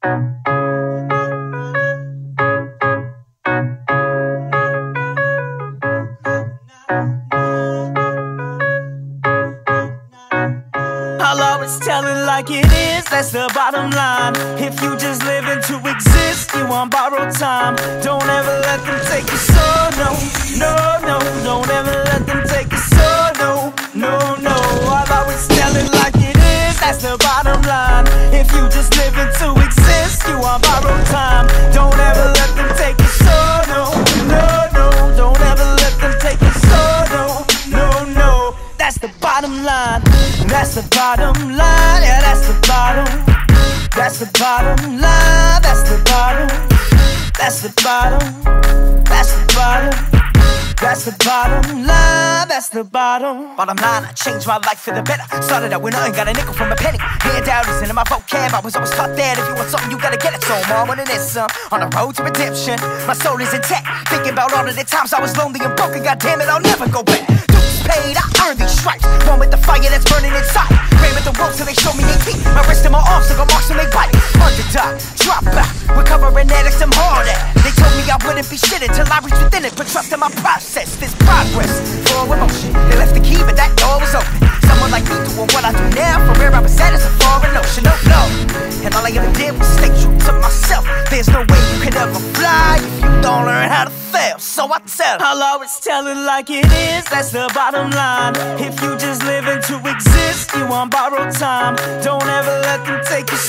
I'll always tell it like it is, that's the bottom line. If you just living to exist, you on borrowed time. Don't ever let them take your soul, no, no, no. Don't ever let them take your soul, no, no, no. I'll always tell it like it is, that's the bottom line. If you just living bottom line. That's the bottom line. Yeah, that's the bottom. That's the bottom line. That's the bottom. That's the bottom. That's the bottom. That's the bottom line. That's the bottom. Bottom line, I changed my life for the better. Started out with nothing, got a nickel from a penny. Handout isn't in my vocab. I was always taught that if you want something, you gotta get it. So more than this, uh, on the road to redemption. My soul is intact. Thinking about all of the times I was lonely and broken. God damn it, I'll never go back. Dues paid, I earned these stripes. Fire that's burning inside. Ran with the ropes till they show me they teeth. My wrist and my arms took a marks when they bite. Underdog, drop out. Recovering addicts, I'm hard at. They told me I wouldn't be shit until I reached within it. But trust in my process, this progress. For emotion, they left the key, but that door was open. Someone like me doing what I do now, from where I was at is a foreign ocean. No, no. And all I ever did was stay true to myself. There's no way you can ever fly if you don't learn how to fail. So I tell. I'll always tell it like it is, that's the bottom line. If you just live you on borrowed time. Don't ever let them take your